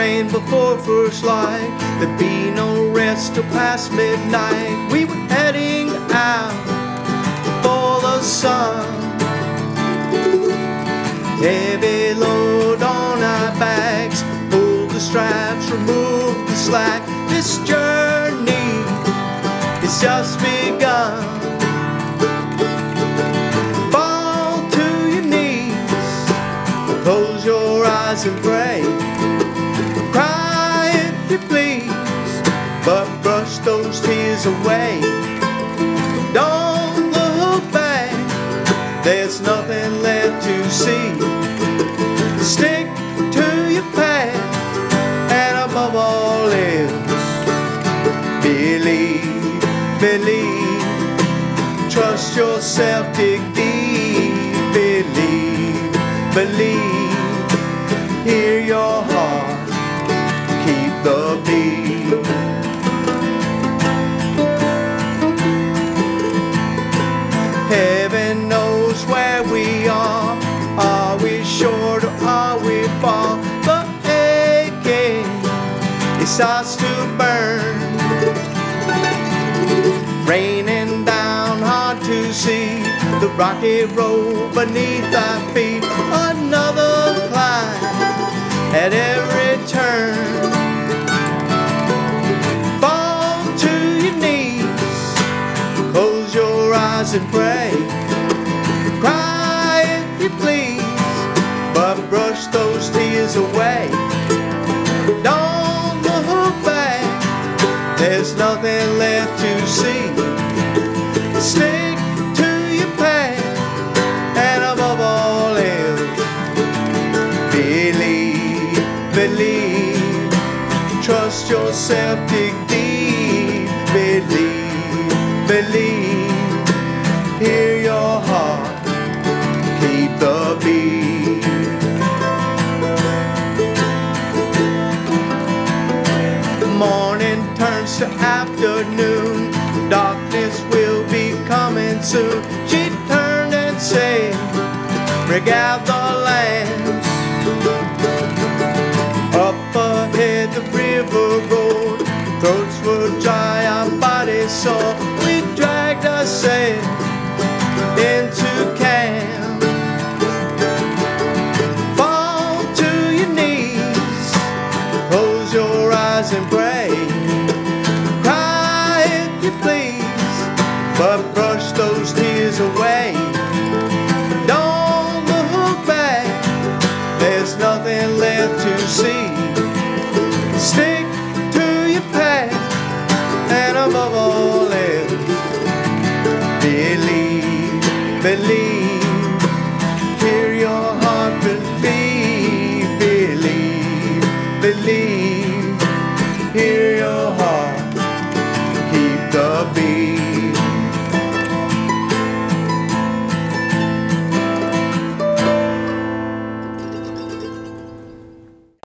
before first light. There'd be no rest till past midnight. We were heading out for the sun. Heavy load on our backs, pull the straps, remove the slack. This journey is just begun. Fall to your knees, close your eyes and pray. Away. Don't look back, there's nothing left to see. Stick to your path, and above all else, believe, believe. Trust yourself, dig deep, believe, believe. Hear your heart, keep the beat. Heaven knows where we are. Are we short or are we far? The aching it starts to burn. Raining down hard to see the rocky road beneath our feet. Another climb at every your and pray. Cry if you please, but brush those tears away. Don't look back, there's nothing left to see. Stick to your path, and above all else, believe, believe. Trust yourself, dig afternoon, darkness will be coming soon. She turned and said, Regale the lands. Up ahead, the river roared, throats were dry, our bodies sore. Believe. Hear your heart believe, believe, believe.